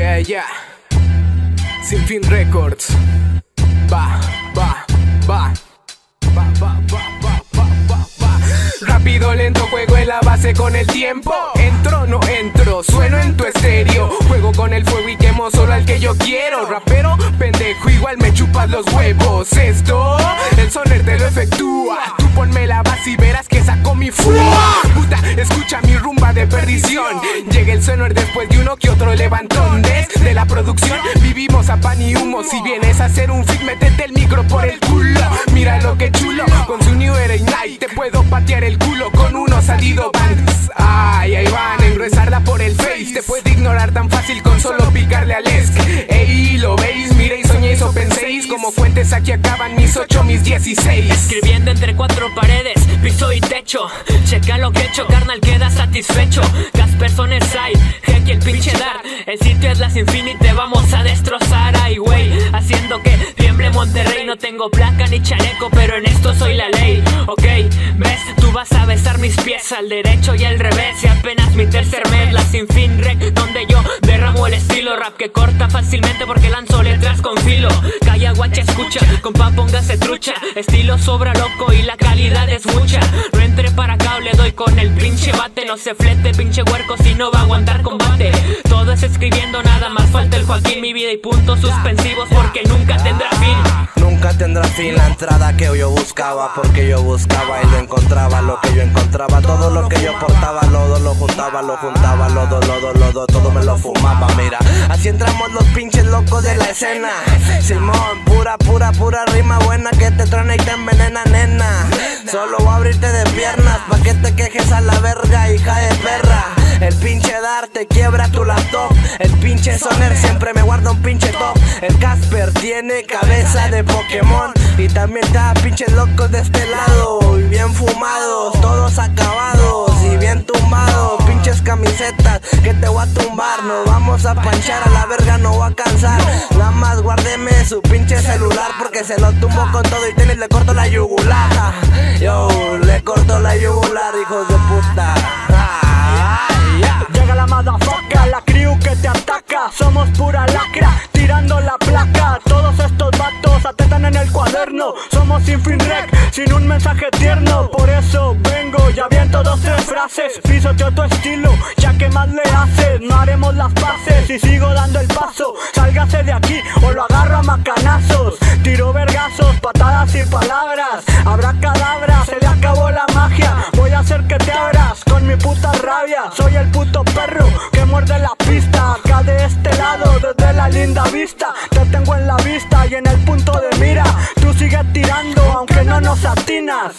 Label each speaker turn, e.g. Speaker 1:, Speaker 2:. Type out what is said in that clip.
Speaker 1: Yeah. Sin fin records. Va, va, va. Va, va, va, va, va, va, va. Rápido, lento, juego en la base con el tiempo. Entro, no entro, sueno en tu estéreo. Juego con el fuego y quemo solo al que yo quiero. Rapero, pendejo, igual me chupas los huevos. Esto, el soner te lo efectúa. Tú ponme la base y verás que saco mi fua. Puta, escucha mi Llega el sonar después de uno que otro levantón. Desde la producción vivimos a pan y humo. Si vienes a hacer un fit, métete el micro por el culo. Mira lo que chulo, con su New Era Night te puedo patear el culo con uno salido bands. Ay, ahí van a por el face. Te puede ignorar tan fácil con solo picarle al esc. Como fuentes aquí acaban mis 8, mis 16.
Speaker 2: Escribiendo entre cuatro paredes, piso y techo. Checa lo que he hecho, carnal, queda satisfecho. Las personas hay, jeque el pinche dar. El sitio es las Infinite, vamos a destrozar. Ay, wey, haciendo que tiemble Monterrey. Tengo placa ni chaleco, pero en esto soy la ley. Ok, ves, tú vas a besar mis pies al derecho y al revés. Y apenas mi tercer mes, la sin fin rec, donde yo derramo el estilo rap que corta fácilmente porque lanzo letras con filo. Calla, guacha, escucha, compa, póngase trucha. Estilo sobra loco y la calidad es mucha. No entre para acá le doy con el pinche bate. No se flete, pinche huerco, si no va a aguantar combate. Todo es escribiendo, nada más falta el Joaquín, mi vida y puntos suspensivos porque nunca tendrá fin.
Speaker 3: Nunca tendrá fin la entrada que yo buscaba Porque yo buscaba y lo encontraba Lo que yo encontraba, todo lo que yo portaba Lodo lo juntaba, lo juntaba Lodo, lodo, lodo, todo me lo fumaba Mira, así entramos los pinches locos de la escena. Simón, pura, pura, pura rima buena Que te trona y te envenena, nena. Solo voy a abrirte de piernas Pa' que te quejes a la verga, hija de perra el pinche dar te quiebra tu laptop. El pinche soner siempre me guarda un pinche top. El Casper tiene cabeza de Pokémon. Y también está pinches locos de este lado. Y bien fumados, todos acabados. Y bien tumbados, pinches camisetas Que te voy a tumbar, nos vamos a panchar A la verga no voy a cansar. Nada más guárdeme su pinche celular Porque se lo tumbo con todo y tenis le corto la yugular. Yo, le corto la yugular, hijos de puta
Speaker 4: La crew que te ataca. Somos pura lacra, tirando la placa. Todos estos vatos atentan en el cuaderno. Somos sin fin rec, sin un mensaje tierno. Por eso vengo, ya viento dos tres frases. Pisoteo tu estilo, ya que más le haces. No haremos las paces y sigo dando el paso. Sálgase de aquí o lo agarro a macanazos. Tiro vergazos, patadas y palabras. Habrá cadabras, se le acabó la magia. Voy a hacer que te abras con mi puta rabia. Soy el puto perro que muerde la pista. Acá de este lado, desde la linda vista. Te tengo en la vista y en el punto de mira. Tú sigues tirando aunque no nos atinas